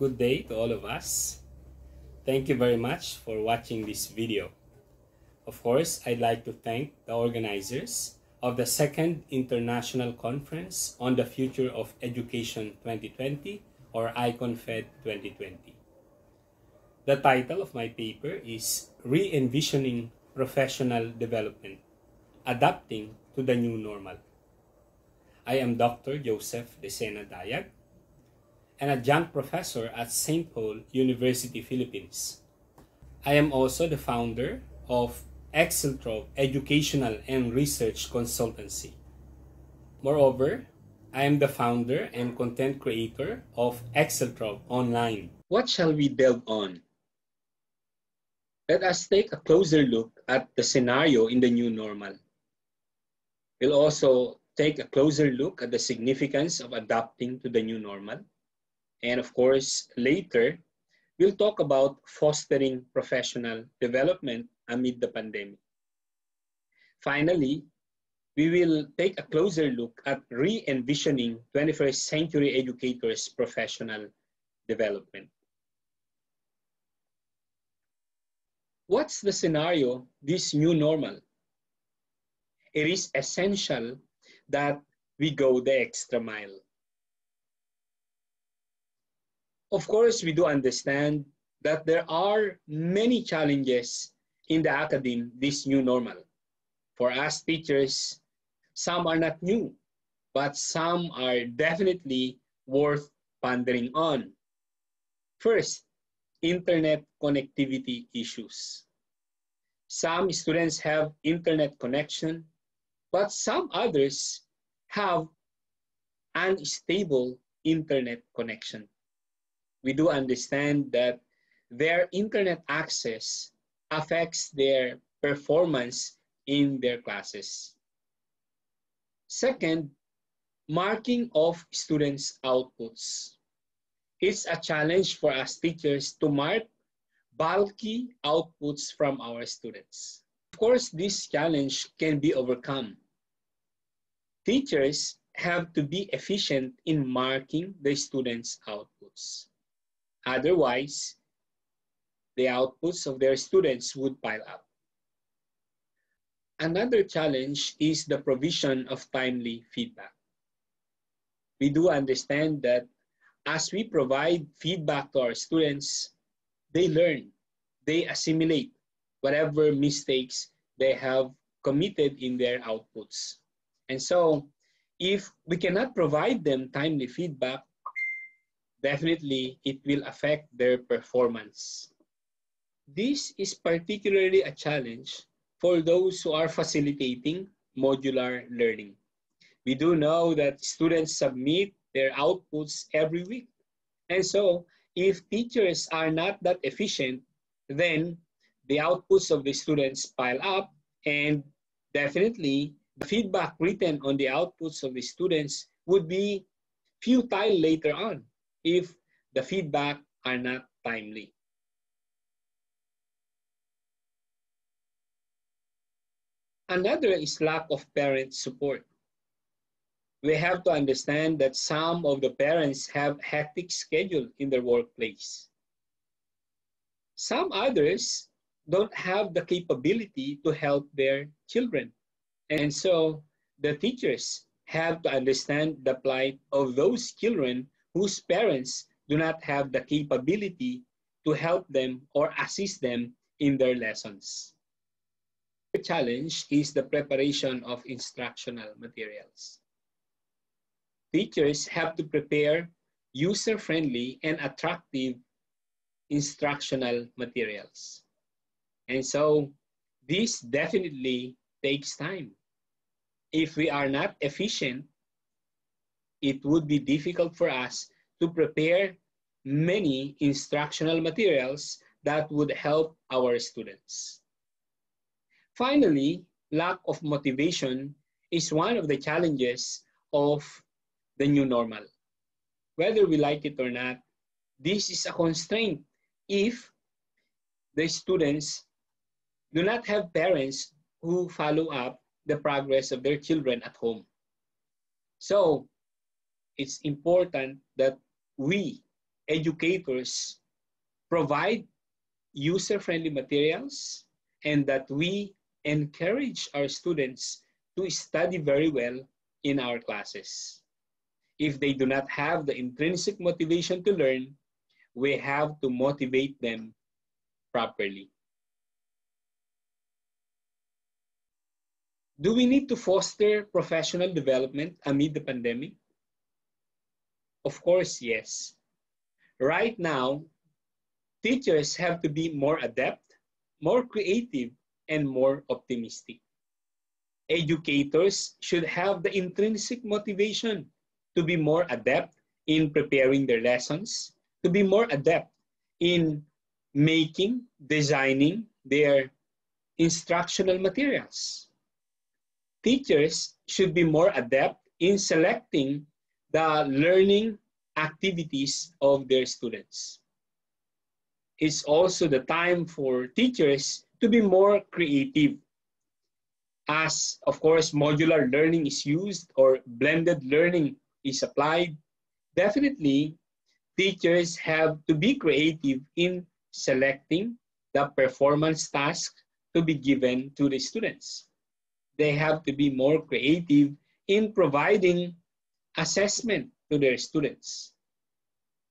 Good day to all of us. Thank you very much for watching this video. Of course, I'd like to thank the organizers of the second International Conference on the Future of Education 2020 or ICONFED 2020. The title of my paper is Re-envisioning Professional Development, Adapting to the New Normal. I am Dr. Joseph Decena Dayag, an adjunct professor at St. Paul University, Philippines. I am also the founder of Exceltrove Educational and Research Consultancy. Moreover, I am the founder and content creator of Exceltrove Online. What shall we delve on? Let us take a closer look at the scenario in the new normal. We'll also take a closer look at the significance of adapting to the new normal. And of course, later, we'll talk about fostering professional development amid the pandemic. Finally, we will take a closer look at re-envisioning 21st century educators' professional development. What's the scenario, this new normal? It is essential that we go the extra mile. Of course, we do understand that there are many challenges in the academe this new normal. For us teachers, some are not new, but some are definitely worth pondering on. First, internet connectivity issues. Some students have internet connection, but some others have unstable internet connection. We do understand that their internet access affects their performance in their classes. Second, marking of students' outputs. It's a challenge for us teachers to mark bulky outputs from our students. Of course, this challenge can be overcome. Teachers have to be efficient in marking the students' outputs. Otherwise, the outputs of their students would pile up. Another challenge is the provision of timely feedback. We do understand that as we provide feedback to our students, they learn, they assimilate whatever mistakes they have committed in their outputs. And so, if we cannot provide them timely feedback, definitely it will affect their performance. This is particularly a challenge for those who are facilitating modular learning. We do know that students submit their outputs every week. And so if teachers are not that efficient, then the outputs of the students pile up and definitely the feedback written on the outputs of the students would be futile later on if the feedback are not timely. Another is lack of parent support we have to understand that some of the parents have hectic schedule in their workplace. Some others don't have the capability to help their children. And so the teachers have to understand the plight of those children whose parents do not have the capability to help them or assist them in their lessons. The challenge is the preparation of instructional materials teachers have to prepare user-friendly and attractive instructional materials. And so this definitely takes time. If we are not efficient, it would be difficult for us to prepare many instructional materials that would help our students. Finally, lack of motivation is one of the challenges of the new normal. Whether we like it or not, this is a constraint if the students do not have parents who follow up the progress of their children at home. So it's important that we educators provide user-friendly materials and that we encourage our students to study very well in our classes. If they do not have the intrinsic motivation to learn, we have to motivate them properly. Do we need to foster professional development amid the pandemic? Of course, yes. Right now, teachers have to be more adept, more creative, and more optimistic. Educators should have the intrinsic motivation to be more adept in preparing their lessons, to be more adept in making, designing their instructional materials. Teachers should be more adept in selecting the learning activities of their students. It's also the time for teachers to be more creative. As, of course, modular learning is used or blended learning is applied, definitely teachers have to be creative in selecting the performance task to be given to the students. They have to be more creative in providing assessment to their students.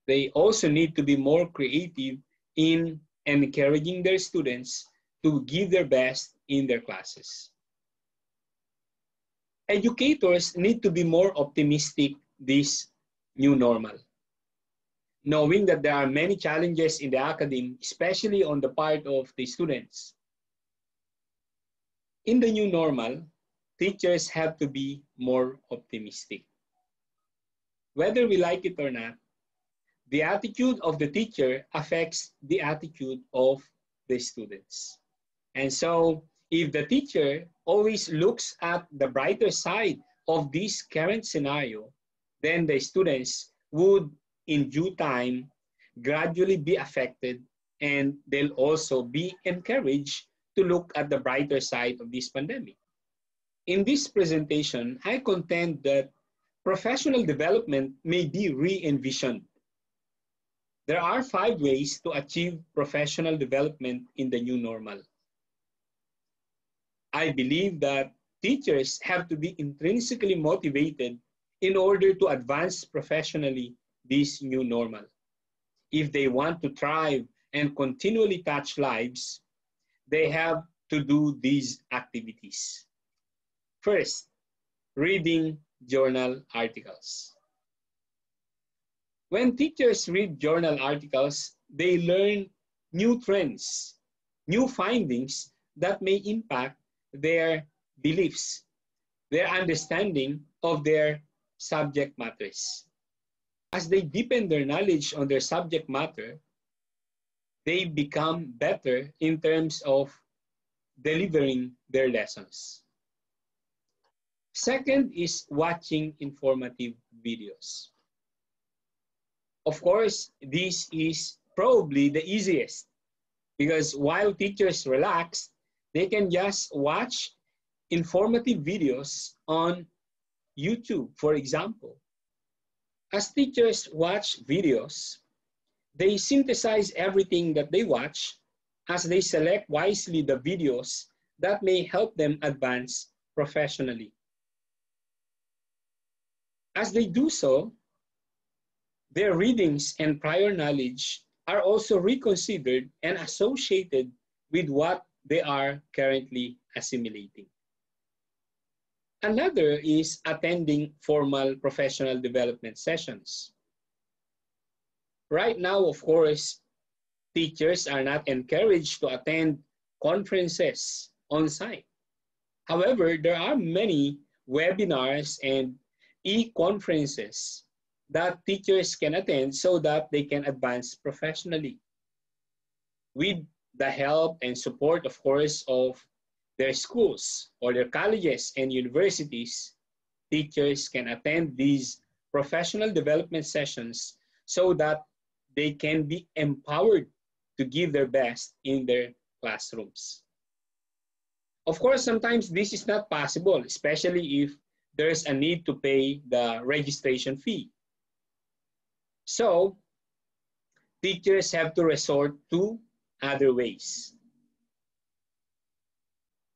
They also need to be more creative in encouraging their students to give their best in their classes. Educators need to be more optimistic this new normal. Knowing that there are many challenges in the academy, especially on the part of the students. In the new normal, teachers have to be more optimistic. Whether we like it or not, the attitude of the teacher affects the attitude of the students. And so if the teacher always looks at the brighter side of this current scenario, then the students would in due time gradually be affected and they'll also be encouraged to look at the brighter side of this pandemic. In this presentation, I contend that professional development may be re-envisioned. There are five ways to achieve professional development in the new normal. I believe that teachers have to be intrinsically motivated in order to advance professionally this new normal. If they want to thrive and continually touch lives, they have to do these activities. First, reading journal articles. When teachers read journal articles, they learn new trends, new findings that may impact their beliefs, their understanding of their subject matters. As they deepen their knowledge on their subject matter, they become better in terms of delivering their lessons. Second is watching informative videos. Of course, this is probably the easiest because while teachers relax, they can just watch informative videos on YouTube, for example. As teachers watch videos, they synthesize everything that they watch as they select wisely the videos that may help them advance professionally. As they do so, their readings and prior knowledge are also reconsidered and associated with what they are currently assimilating. Another is attending formal professional development sessions. Right now, of course, teachers are not encouraged to attend conferences on site. However, there are many webinars and e-conferences that teachers can attend so that they can advance professionally. With the help and support, of course, of their schools or their colleges and universities, teachers can attend these professional development sessions so that they can be empowered to give their best in their classrooms. Of course, sometimes this is not possible, especially if there's a need to pay the registration fee. So, teachers have to resort to other ways.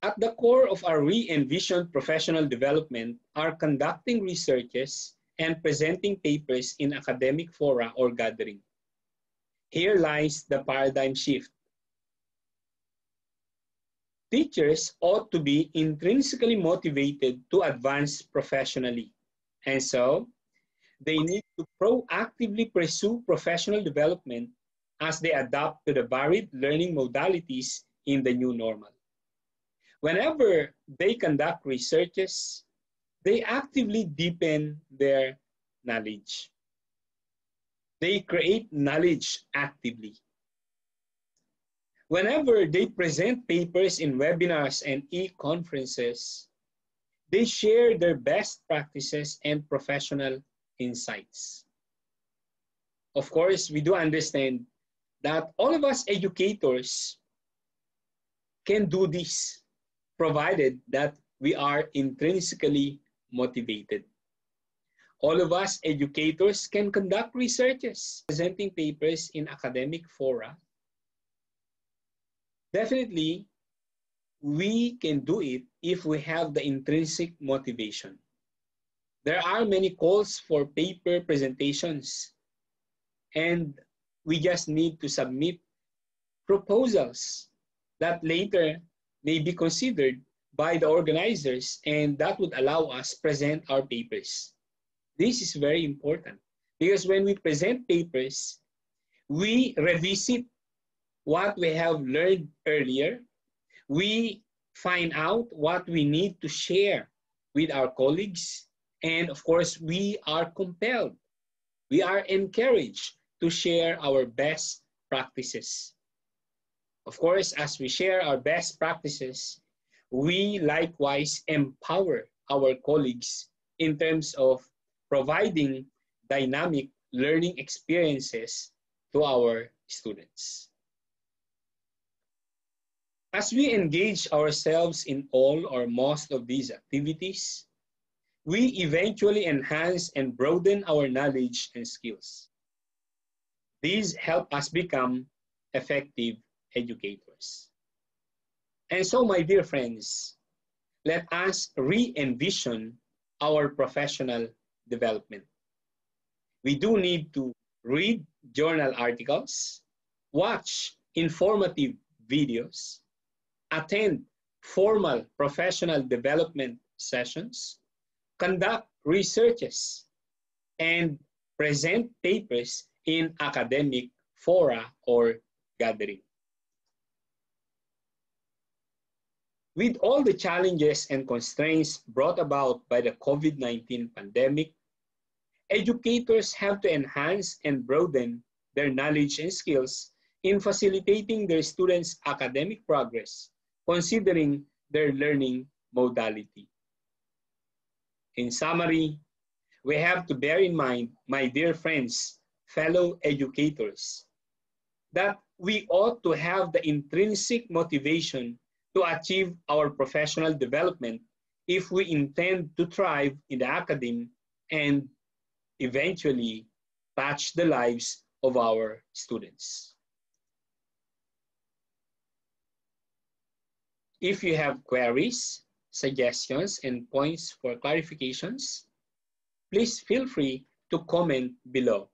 At the core of our re-envisioned professional development are conducting researches and presenting papers in academic fora or gathering. Here lies the paradigm shift. Teachers ought to be intrinsically motivated to advance professionally. And so, they need to proactively pursue professional development as they adapt to the varied learning modalities in the new normal. Whenever they conduct researches, they actively deepen their knowledge. They create knowledge actively. Whenever they present papers in webinars and e-conferences, they share their best practices and professional insights. Of course, we do understand that all of us educators can do this, provided that we are intrinsically motivated. All of us educators can conduct researches, presenting papers in academic fora. Definitely, we can do it if we have the intrinsic motivation. There are many calls for paper presentations and we just need to submit proposals that later may be considered by the organizers and that would allow us present our papers. This is very important because when we present papers, we revisit what we have learned earlier. We find out what we need to share with our colleagues and of course, we are compelled, we are encouraged to share our best practices. Of course, as we share our best practices, we likewise empower our colleagues in terms of providing dynamic learning experiences to our students. As we engage ourselves in all or most of these activities, we eventually enhance and broaden our knowledge and skills. These help us become effective educators. And so, my dear friends, let us re-envision our professional development. We do need to read journal articles, watch informative videos, attend formal professional development sessions, conduct researches, and present papers in academic fora or gathering. With all the challenges and constraints brought about by the COVID-19 pandemic, educators have to enhance and broaden their knowledge and skills in facilitating their students' academic progress, considering their learning modality. In summary, we have to bear in mind, my dear friends, fellow educators, that we ought to have the intrinsic motivation to achieve our professional development if we intend to thrive in the academy and eventually touch the lives of our students. If you have queries, suggestions, and points for clarifications, please feel free to comment below.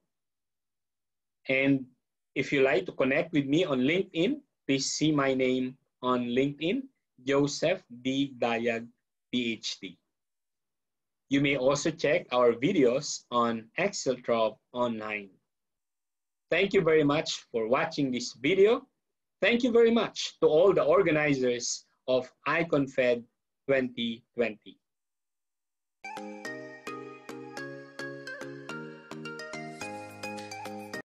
And if you like to connect with me on LinkedIn, please see my name on LinkedIn, Joseph D. Dayag, PhD. You may also check our videos on Exceltrove online. Thank you very much for watching this video. Thank you very much to all the organizers of IconFed 2020.